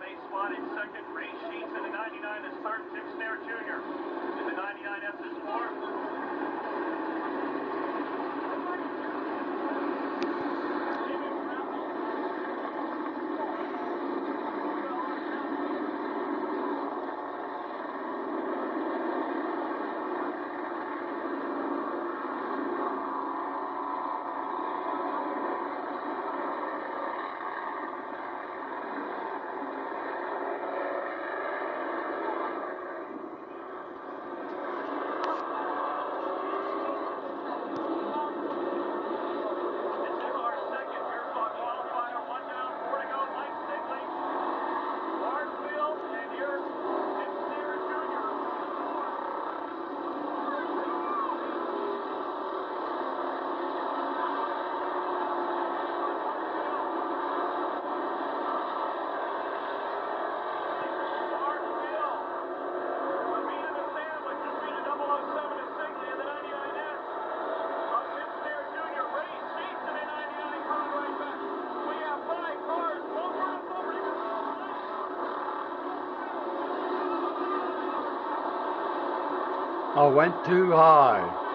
They spotted second Ray sheets in the 99 is third, Dick Snare Jr. in the 99 F is fourth. I went too high.